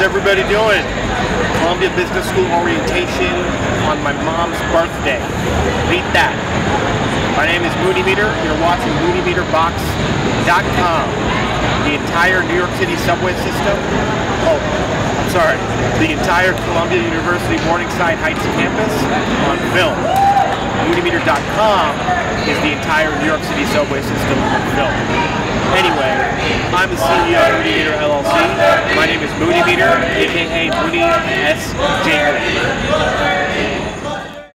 everybody doing? Columbia Business School orientation on my mom's birthday. Beat that. My name is Muni Meter. You're watching MuniMeterBox.com. The entire New York City subway system. Oh, I'm sorry. The entire Columbia University Morningside Heights campus on film. MuniMeter.com is the entire New York City subway system on film. Anyway, I'm the CEO of Muni Meter LLC. My name is Muni Meter, aka Muni S. Jaitly.